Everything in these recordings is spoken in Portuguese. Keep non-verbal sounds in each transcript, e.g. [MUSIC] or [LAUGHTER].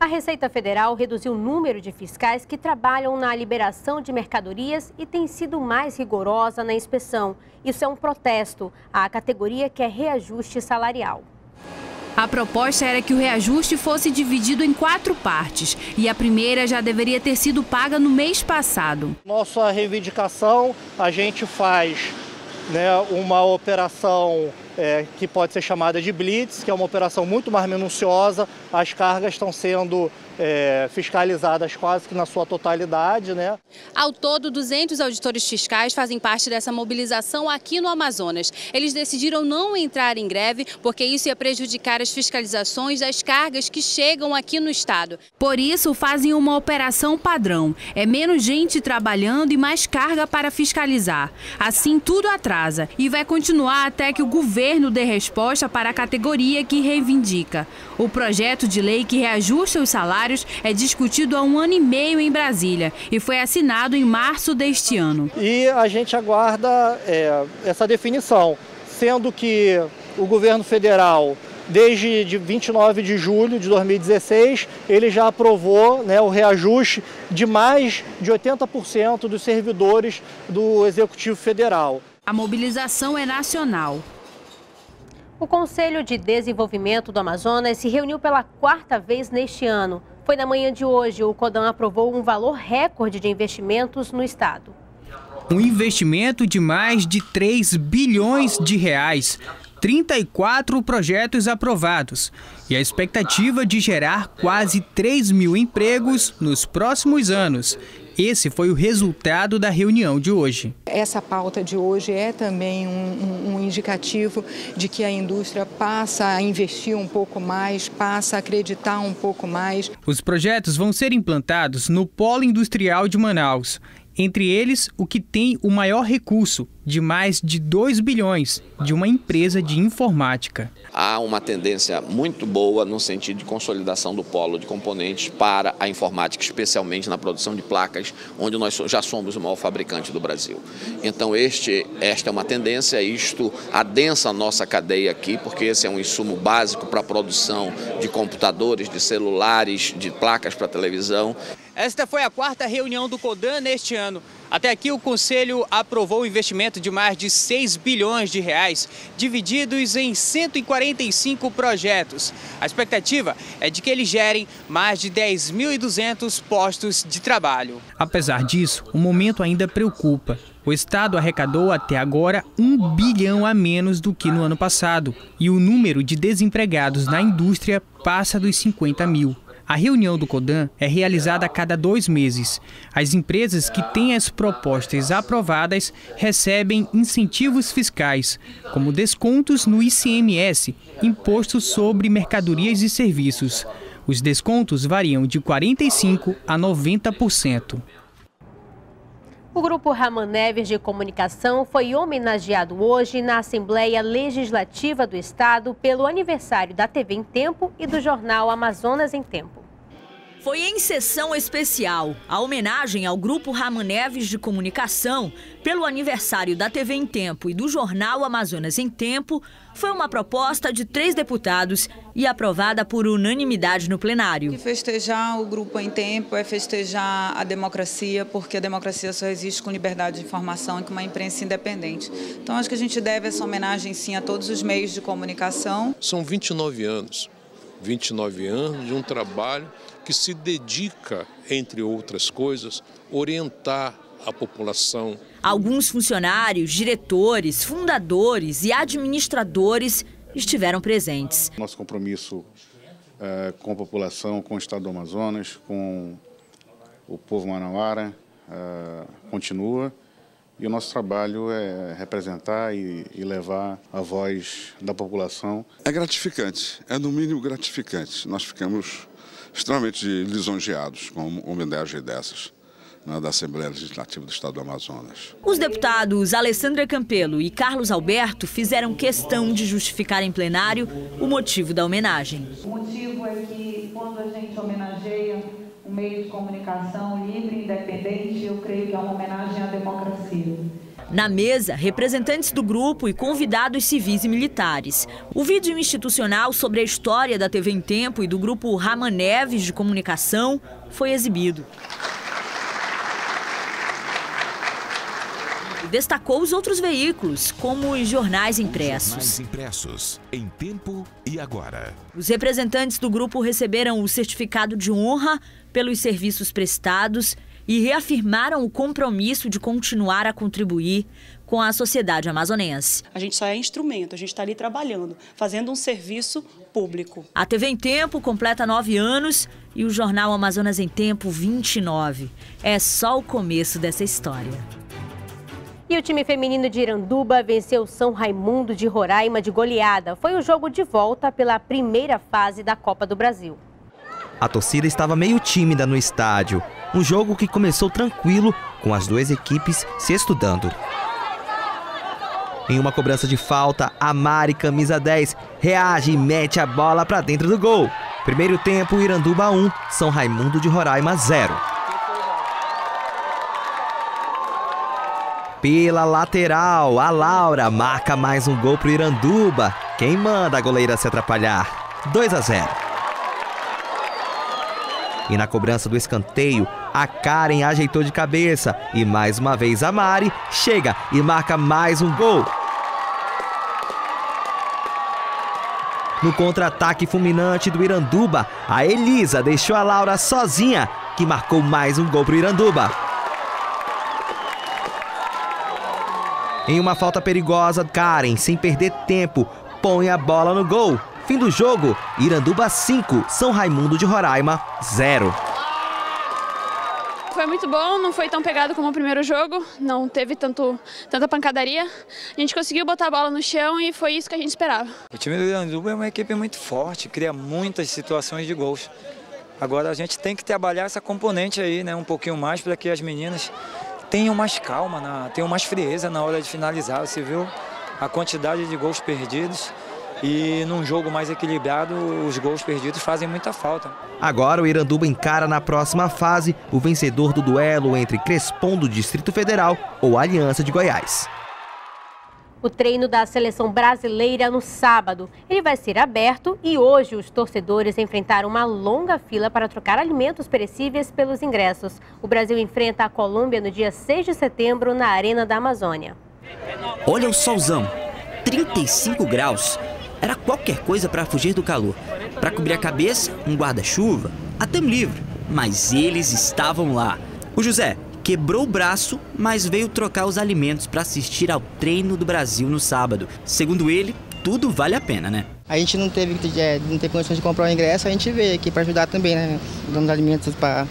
A Receita Federal reduziu o número de fiscais que trabalham na liberação de mercadorias e tem sido mais rigorosa na inspeção. Isso é um protesto à categoria que é reajuste salarial. A proposta era que o reajuste fosse dividido em quatro partes e a primeira já deveria ter sido paga no mês passado. Nossa reivindicação, a gente faz né, uma operação é, que pode ser chamada de blitz, que é uma operação muito mais minuciosa. As cargas estão sendo é, fiscalizadas quase que na sua totalidade. Né? Ao todo, 200 auditores fiscais fazem parte dessa mobilização aqui no Amazonas. Eles decidiram não entrar em greve porque isso ia prejudicar as fiscalizações das cargas que chegam aqui no estado. Por isso, fazem uma operação padrão. É menos gente trabalhando e mais carga para fiscalizar. Assim, tudo atrasa e vai continuar até que o governo dê resposta para a categoria que reivindica. O projeto de lei que reajusta os salários é discutido há um ano e meio em Brasília e foi assinado em março deste ano. E a gente aguarda é, essa definição, sendo que o governo federal desde 29 de julho de 2016, ele já aprovou né, o reajuste de mais de 80% dos servidores do Executivo Federal. A mobilização é nacional. O Conselho de Desenvolvimento do Amazonas se reuniu pela quarta vez neste ano. Foi na manhã de hoje, o CODAN aprovou um valor recorde de investimentos no estado. Um investimento de mais de 3 bilhões de reais. 34 projetos aprovados e a expectativa de gerar quase 3 mil empregos nos próximos anos. Esse foi o resultado da reunião de hoje. Essa pauta de hoje é também um, um, indicativo de que a indústria passa a investir um pouco mais, passa a acreditar um pouco mais. Os projetos vão ser implantados no Polo Industrial de Manaus entre eles o que tem o maior recurso, de mais de 2 bilhões, de uma empresa de informática. Há uma tendência muito boa no sentido de consolidação do polo de componentes para a informática, especialmente na produção de placas, onde nós já somos o maior fabricante do Brasil. Então este, esta é uma tendência, isto adensa a nossa cadeia aqui, porque esse é um insumo básico para a produção de computadores, de celulares, de placas para televisão. Esta foi a quarta reunião do CODAN neste ano. Até aqui o Conselho aprovou o investimento de mais de 6 bilhões de reais, divididos em 145 projetos. A expectativa é de que eles gerem mais de 10.200 postos de trabalho. Apesar disso, o momento ainda preocupa. O Estado arrecadou até agora um bilhão a menos do que no ano passado e o número de desempregados na indústria passa dos 50 mil. A reunião do CODAN é realizada a cada dois meses. As empresas que têm as propostas aprovadas recebem incentivos fiscais, como descontos no ICMS, Imposto sobre Mercadorias e Serviços. Os descontos variam de 45% a 90%. O Grupo Raman Neves de Comunicação foi homenageado hoje na Assembleia Legislativa do Estado pelo aniversário da TV em Tempo e do jornal Amazonas em Tempo. Foi em sessão especial a homenagem ao Grupo Ramaneves de Comunicação pelo aniversário da TV em Tempo e do jornal Amazonas em Tempo. Foi uma proposta de três deputados e aprovada por unanimidade no plenário. E festejar o Grupo em Tempo é festejar a democracia, porque a democracia só existe com liberdade de informação e com uma imprensa independente. Então acho que a gente deve essa homenagem sim a todos os meios de comunicação. São 29 anos, 29 anos de um trabalho que se dedica, entre outras coisas, orientar a população. Alguns funcionários, diretores, fundadores e administradores estiveram presentes. Nosso compromisso é, com a população, com o estado do Amazonas, com o povo manauara, é, continua. E o nosso trabalho é representar e, e, levar a voz da população. É gratificante, é no mínimo gratificante. Nós ficamos extremamente lisonjeados com uma homenagem dessas. Né, da Assembleia Legislativa do Estado do Amazonas. Os deputados Alessandra Campelo e Carlos Alberto fizeram questão de justificar em plenário o motivo da homenagem. O motivo é que quando a gente homenageia um meio de comunicação livre e independente, eu creio que é uma homenagem à democracia. Na mesa, representantes do grupo e convidados civis e militares. O vídeo institucional sobre a história da TV em Tempo e do grupo Raman Neves de Comunicação foi exibido. destacou os outros veículos, como os jornais impressos. Jornais impressos, em tempo e agora. Os representantes do grupo receberam o certificado de honra pelos serviços prestados e reafirmaram o compromisso de continuar a contribuir com a sociedade amazonense. A gente só é instrumento, a gente está ali trabalhando, fazendo um serviço público. A TV em Tempo completa nove anos e o jornal Amazonas em Tempo 29. É só o começo dessa história. E o time feminino de Iranduba venceu São Raimundo de Roraima de goleada. Foi o jogo de volta pela primeira fase da Copa do Brasil. A torcida estava meio tímida no estádio. Um jogo que começou tranquilo, com as duas equipes se estudando. Em uma cobrança de falta, a Mari, camisa 10, reage e mete a bola para dentro do gol. Primeiro tempo, Iranduba 1, São Raimundo de Roraima 0. Pela lateral, a Laura marca mais um gol pro Iranduba. Quem manda a goleira se atrapalhar? 2 a 0. E na cobrança do escanteio, a Karen ajeitou de cabeça e mais uma vez a Mari chega e marca mais um gol. No contra-ataque fulminante do Iranduba, a Elisa deixou a Laura sozinha, que marcou mais um gol pro Iranduba. Em uma falta perigosa, Karen, sem perder tempo, põe a bola no gol. Fim do jogo, Iranduba 5, São Raimundo de Roraima 0. Foi muito bom, não foi tão pegado como o primeiro jogo, não teve tanto, tanta pancadaria. A gente conseguiu botar a bola no chão e foi isso que a gente esperava. O time do Iranduba é uma equipe muito forte, cria muitas situações de gols. Agora a gente tem que trabalhar essa componente aí, né, um pouquinho mais para que as meninas tenham mais calma, na, tenham mais frieza na hora de finalizar. Você viu a quantidade de gols perdidos e num jogo mais equilibrado, os gols perdidos fazem muita falta. Agora o Iranduba encara na próxima fase o vencedor do duelo entre Crespon do Distrito Federal ou Aliança de Goiás o treino da seleção brasileira no sábado. Ele vai ser aberto e hoje os torcedores enfrentaram uma longa fila para trocar alimentos perecíveis pelos ingressos. O Brasil enfrenta a Colômbia no dia 6 de setembro na Arena da Amazônia. Olha o solzão, 35 graus. Era qualquer coisa para fugir do calor. Para cobrir a cabeça, um guarda-chuva, até um livro. Mas eles estavam lá. O José, quebrou o braço, mas veio trocar os alimentos para assistir ao treino do Brasil no sábado. Segundo ele, tudo vale a pena, né? A gente não teve é, não teve condições de comprar o ingresso, a gente veio aqui para ajudar também, né? Dando alimentos para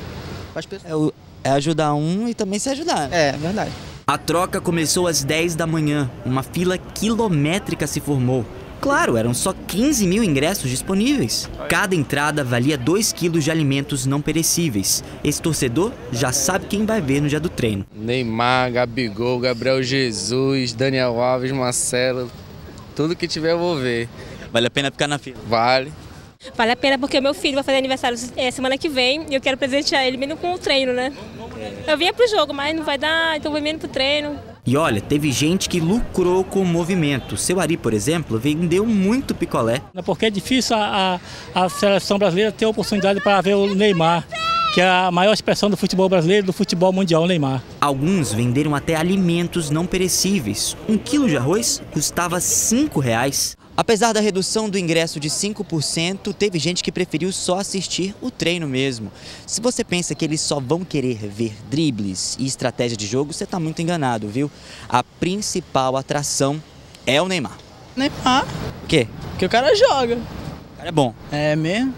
as pessoas. É, é ajudar um e também se ajudar. É, verdade. A troca começou às 10 da manhã. Uma fila quilométrica se formou. Claro, eram só 15 mil ingressos disponíveis. Cada entrada valia 2 quilos de alimentos não perecíveis. Esse torcedor já sabe quem vai ver no dia do treino. Neymar, Gabigol, Gabriel Jesus, Daniel Alves, Marcelo, tudo que tiver eu vou ver. Vale a pena ficar na fila? Vale. Vale a pena porque meu filho vai fazer aniversário é, semana que vem e eu quero presentear ele mesmo com o treino, né? Eu vinha pro jogo, mas não vai dar, então vou vindo pro treino. E olha, teve gente que lucrou com o movimento. Seu Ari, por exemplo, vendeu muito picolé. Porque é difícil a, a, a seleção brasileira ter a oportunidade para ver o Neymar que é a maior expressão do futebol brasileiro, do futebol mundial, o Neymar. Alguns venderam até alimentos não perecíveis. Um quilo de arroz custava cinco reais. Apesar da redução do ingresso de 5%, teve gente que preferiu só assistir o treino mesmo. Se você pensa que eles só vão querer ver dribles e estratégia de jogo, você está muito enganado, viu? A principal atração é o Neymar. Neymar? O quê? Que o cara joga. O cara é bom. É mesmo?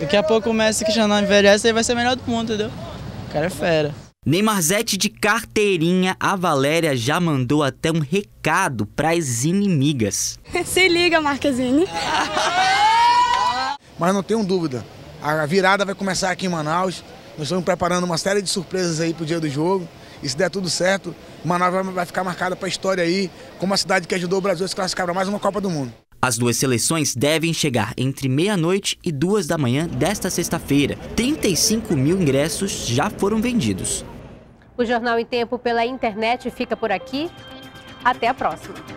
Daqui a pouco o Messi que já não envelhece, aí vai ser melhor do mundo, entendeu? O cara é fera. Neymarzete de carteirinha, a Valéria já mandou até um recado para as inimigas. [LAUGHS] Se liga, Marquezine. [LAUGHS] Mas não tenho dúvida, a virada vai começar aqui em Manaus. Nós estamos preparando uma série de surpresas aí pro dia do jogo. E se der tudo certo, Manaus vai ficar marcada para a história aí, como a cidade que ajudou o Brasil a se classificar para mais uma Copa do Mundo. As duas seleções devem chegar entre meia-noite e duas da manhã desta sexta-feira. 35 mil ingressos já foram vendidos. O Jornal em Tempo pela internet fica por aqui. Até a próxima.